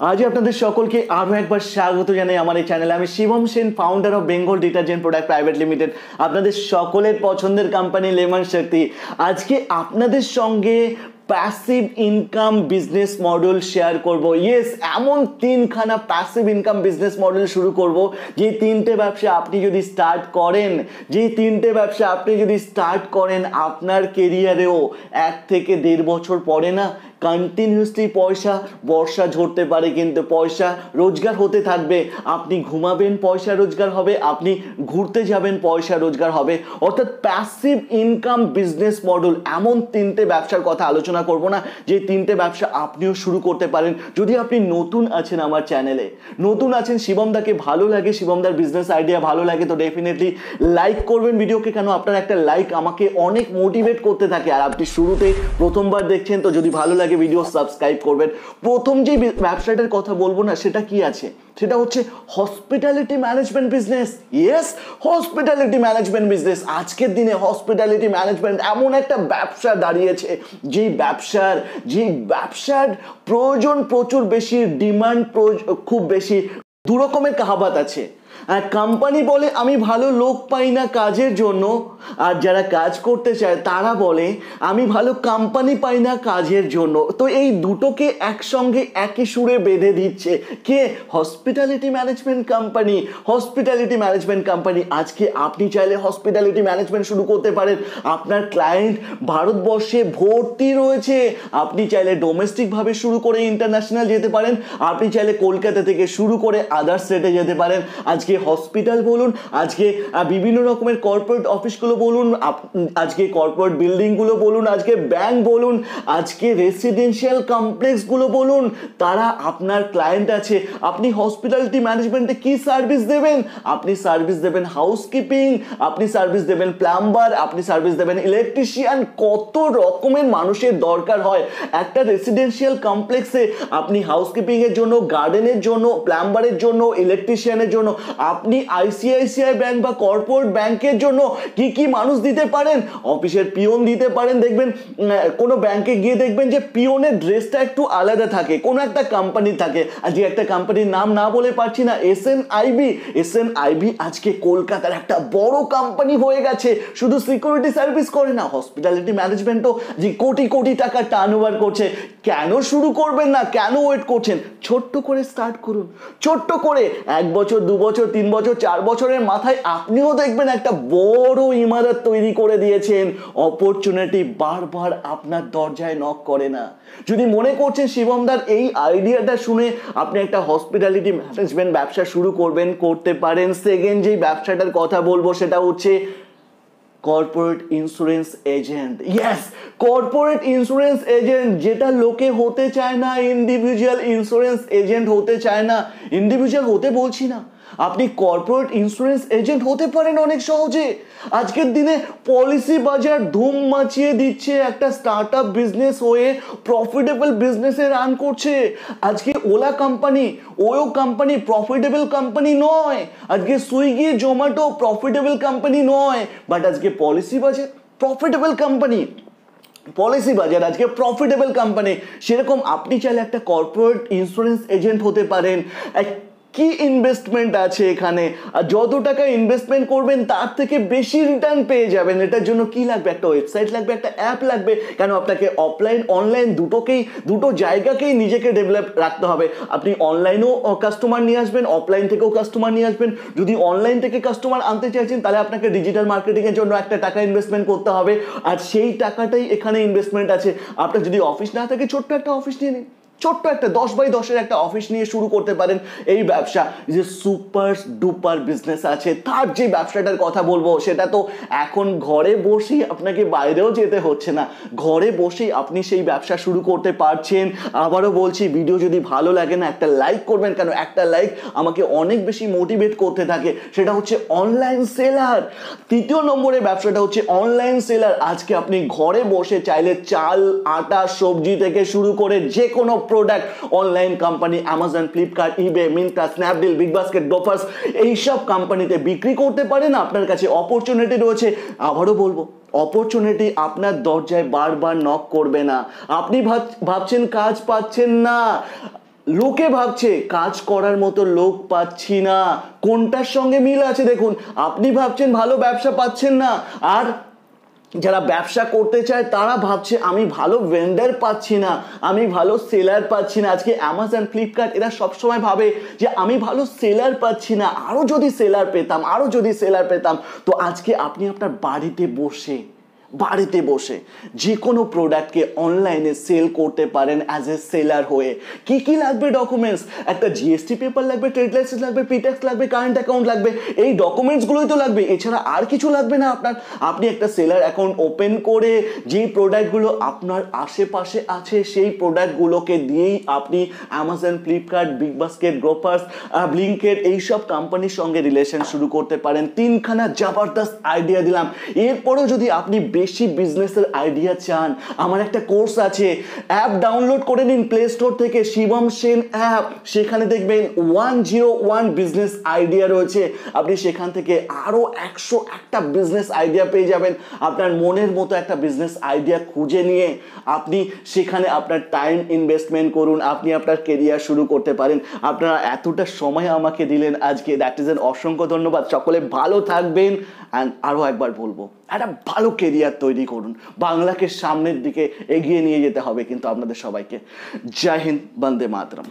আজ আপনাদের সকলকে আরও একবার স্বাগত জানাই আমার এই চ্যানেলে আমি Shivam Sen founder of Bengal detergent product private limited আপনাদের সকলের পছন্দের কোম্পানি লেমন শক্তি আজকে আপনাদের সঙ্গে passive income business model share করব। ইয়েস এমন তিনখানা প্যাসিভ ইনকাম বিজনেস মডেল শুরু করব। যে তিনটে ব্যবসা আপনি যদি স্টার্ট করেন, যে তিনটে ব্যবসা আপনি যদি স্টার্ট করেন, আপনার কেরিয়ারেও এক থেকে দেড় বছর পরে না কন্টিনিউসলি পয়সা, বর্ষা ঝরতে পারে কিন্তু পয়সা রোজগার হতে থাকবে। আপনি ঘুমাবেন, পয়সা রোজগার হবে। আপনি ঘুরতে যাবেন, পয়সা রোজগার হবে। অর্থাৎ প্যাসিভ ইনকাম বিজনেস মডেল এমন তিনটে ব্যবসার কথা আলোচনা করব না, যে তিনটে ব্যবসা আপনিও শুরু করতে পারেন। যদি আপনি নতুন আছেন আমার চ্যানেলে নতুন আছেন, শিবমদাকে ভালো লাগে, শিবমদার বিজনেস আইডিয়া ভালো লাগে, তো ডেফিনেটলি লাইক করবেন ভিডিওকে, কেন আপনার একটা লাইক আমাকে অনেক মোটিভেট করতে থাকে। আর আপনি শুরুতে প্রথমবার দেখছেন, তো যদি ভালো লাগে ভিডিও সাবস্ক্রাইব করবেন। প্রথম যে ব্যবসাটার কথা বলব না, সেটা কি আছে? সেটা হচ্ছে hospitality management business yes hospitality management business আজকের দিনে হসপিটালিটি ম্যানেজমেন্ট এমন একটা ব্যবসা দাঁড়িয়েছে, যেই ব্যবসার যে ব্যবসার প্রয়োজন প্রচুর বেশি ডিমান্ড খুব বেশি। দু রকমের কাহাবাত আছে। আর কোম্পানি বলে আমি ভালো লোক পাই না কাজের জন্য। আর যারা কাজ করতে চায়, তারা বলে, আমি ভালো কোম্পানি পাই না কাজের জন্য। তো এই দুটোকে একসঙ্গে একই সুরে বেঁধে দিচ্ছে। কে? Hospitality management company hospitality management company আজকে আপনি চাইলে হসপিটালিটি ম্যানেজমেন্ট শুরু করতে পারেন। আপনার ক্লায়েন্ট ভারতবর্ষে ভর্তি রয়েছে। আপনি চাইলে ডোমেস্টিকভাবে শুরু করে ইন্টারন্যাশনাল যেতে পারেন। আপনি চাইলে কলকাতা থেকে শুরু করে আদার স্টেটে যেতে পারেন। আজকে হসপিটাল বলুন, আজকে বিভিন্ন রকমের কর্পোরেট অফিসগুলো বলুন আজকে কর্পোরেট বিল্ডিংগুলো বলুন, আজকে ব্যাংক বলুন, আজকে রেসিডেন্সিয়াল কমপ্লেক্সগুলো বলুন, তারা আপনার ক্লায়েন্ট আছে। আপনি হসপিটালিটি ম্যানেজমেন্টে কি সার্ভিস দেবেন? আপনি সার্ভিস দেবেন হাউসকিপিং আপনি সার্ভিস দেবেন প্লাম্বার আপনি সার্ভিস দেবেন ইলেকট্রিশিয়ান কত রকমের মানুষের দরকার হয়। একটা রেসিডেন্সিয়াল কমপ্লেক্সে আপনি হাউসকিপিংয়ের জন্য গার্ডেনের জন্য প্লাম্বারের জন্য ইলেকট্রিশিয়ানের জন্য আপনি আইসিআইসিআই ব্যাংক বা কর্পোরেট ব্যাংকের জন্য কি কি মানুষ দিতে পারেন? অফিসের পিওন দিতে পারেন, দেখবেন কোনো ব্যাংকে গিয়ে দেখবেন যে পিওনের ড্রেসটা একটু আলাদা থাকে, কোনো একটা কোম্পানি থাকে। আর যে একটা কোম্পানির নাম না বলে পারছি না S N I B S N I B আজকে কলকাতার একটা বড় কোম্পানি হয়ে গেছে। শুধু সিকিউরিটি সার্ভিস করে না হসপিটালিটি ম্যানেজমেন্টও যে কোটি কোটি টাকা টার্ন ওভার করছে। কেন শুরু করবেন না? কেন ওয়েট করছেন? ছোট্ট করে স্টার্ট করুন। ছোট্ট করে এক বছর, দু বছর তিন বছর, চার বছরের মাথায় আপনিও দেখবেন একটা বড় ইমারত তৈরি করে দিয়েছেন। অপরচুনিটি বারবার আপনার দরজায় নক করে না। যদি মনে করছেন শিবমদার, এই আইডিয়াটা শুনে আপনি একটা হসপিটালিটি ম্যানেজমেন্ট ব্যবসা শুরু করবেন, করতে পারেন। সেকেন্ড যেই ব্যবসাটার কথা বলব সেটা হচ্ছে corporate insurance agent yes corporate insurance agent যেটা লোকে হতে চায় না ইন্ডিভিজুয়াল ইন্স্যুরেন্স এজেন্ট হতে চায় না। ইন্ডিভিজুয়াল হতে বলছি না। আপনি কর্পোরেট ইন্স্যুরেন্স এজেন্ট হতে পারেন অনেক সহজে। আজকের দিনে পলিসি বাজার ধুম মাচিয়ে দিচ্ছে একটা স্টার্ট আপ বিজনেস হয়ে প্রফিটেবল বিজনেসে রান করছে। আজকে Ola company OYO company profitable company নয়। আজকে সুইগি, জোম্যাটো প্রফিটেবল কোম্পানি নয়। বাট আজকে পলিসি বাজার প্রফিটেবল কোম্পানি পলিসি বাজার আজকে প্রফিটেবল কোম্পানি সেরকম আপনি চাইলে একটা কর্পোরেট ইন্স্যুরেন্স এজেন্ট হতে পারেন। কি ইনভেস্টমেন্ট আছে এখানে? আর যত টাকা ইনভেস্টমেন্ট করবেন, তার থেকে বেশি রিটার্ন পেয়ে যাবেন। এটার জন্য কি লাগবে? একটা ওয়েবসাইট লাগবে, একটা অ্যাপ লাগবে। কেন? আপনাকে অফলাইন অনলাইন দুটোকেই, দুটো জায়গাকেই নিজেকে ডেভেলপ রাখতে হবে। আপনি অনলাইনেও কাস্টমার নিয়ে আসবেন অফলাইন থেকেও কাস্টমার নিয়ে আসবেন। যদি অনলাইন থেকে কাস্টমার আনতে চাইছেন, তাহলে আপনাকে ডিজিটাল মার্কেটিংয়ের জন্য একটা টাকা ইনভেস্টমেন্ট করতে হবে। আর সেই টাকাটাই এখানে ইনভেস্টমেন্ট আছে। আপনার যদি অফিস না থাকে, ছোট্ট একটা অফিস নিয়ে নিন। ছোট্ট একটা দশ বাই দশের একটা অফিস নিয়ে শুরু করতে পারেন এই ব্যবসা। যে সুপার ডুপার বিজনেস আছে, তার যে ব্যবসাটার কথা বলব, সেটা তো এখন ঘরে বসেই আপনাকে বাইরেও যেতে হচ্ছে না। ঘরে বসেই আপনি সেই ব্যবসা শুরু করতে পারছেন। আবারও বলছি ভিডিও যদি ভালো লাগে না, একটা লাইক করবেন কেন একটা লাইক আমাকে অনেক বেশি মোটিভেট করতে থাকে। সেটা হচ্ছে অনলাইন সেলার তৃতীয় নম্বরের ব্যবসাটা হচ্ছে অনলাইন সেলার আজকে আপনি ঘরে বসে চাইলে চাল, আটা, সবজি থেকে শুরু করে যে কোনো product online company Amazon Flipkart eBay Myntra Snapdeal Big Basket ডোফার্স এইসব কোম্পানিতে বিক্রি করতে পারেন, আপনার কাছে অপরচুনিটি রয়েছে। আবারও বলব অপরচুনিটি আপনার দরজায় বারবার নক করবে না। আপনি ভাবছেন কাজ পাচ্ছেন না। লোকে ভাবছে, কাজ করার মতো লোক পাচ্ছি না। কোনটার সঙ্গে মিল আছে দেখুন, আপনি ভাবছেন ভালো ব্যবসা পাচ্ছেন না। আর যারা ব্যবসা করতে চায়, তারা ভাবছে, আমি ভালো ভেন্ডার পাচ্ছি না, আমি ভালো সেলার পাচ্ছি না। আজকে অ্যামাজন ফ্লিপকার্ট এরা সবসময় ভাবে যে, আমি ভালো সেলার পাচ্ছি না আরও যদি সেলার পেতাম আরও যদি সেলার পেতাম। তো আজকে আপনি আপনার বাড়িতে বসে বাড়িতে বসে যে কোনো প্রোডাক্টকে অনলাইনে সেল করতে পারেন অ্যাজ এ সেলার হয়ে। কি কি লাগবে ডকুমেন্টস একটা জিএসটি পেপার লাগবে ট্রেড লাইসেন্স লাগবে পিট্যাক্স লাগবে কারেন্ট অ্যাকাউন্ট লাগবে, এই ডকুমেন্টসগুলোই তো লাগবে। এছাড়া আর কিছু লাগবে না আপনার। আপনি একটা সেলার অ্যাকাউন্ট ওপেন করে যেই প্রোডাক্টগুলো আপনার আশেপাশে আছে, সেই প্রোডাক্টগুলোকে দিয়েই আপনি Amazon Flipkart big basket Grofers Blinkit এইসব কোম্পানির সঙ্গে রিলেশন শুরু করতে পারেন। তিনখানা জবরদস্ত আইডিয়া দিলাম। এরপরেও যদি আপনি বেশি বিজনেসের আইডিয়া চান, আমার একটা কোর্স আছে অ্যাপ ডাউনলোড করে নিন প্লে স্টোর থেকে, শিবম সেন অ্যাপ সেখানে দেখবেন one zero one business idea রয়েছে, আপনি সেখান থেকে আরও একশো একটা বিজনেস আইডিয়া পেয়ে যাবেন, আপনার মনের মতো একটা বিজনেস আইডিয়া খুঁজে নিয়ে আপনি সেখানে আপনার টাইম ইনভেস্টমেন্ট করুন, আপনি আপনার কেরিয়ার শুরু করতে পারেন, আপনারা এতটা সময় আমাকে দিলেন আজকে দ্যাট ইজ এন অসংখ্য ধন্যবাদ, সকলে ভালো থাকবেন অ্যান্ড আরও একবার বলব। একটা ভালো কেরিয়ার তৈরি করুন। বাংলাকে সামনের দিকে এগিয়ে নিয়ে যেতে হবে কিন্তু আপনাদের সবাইকে। জয় হিন্দ, বন্দে মাতরম।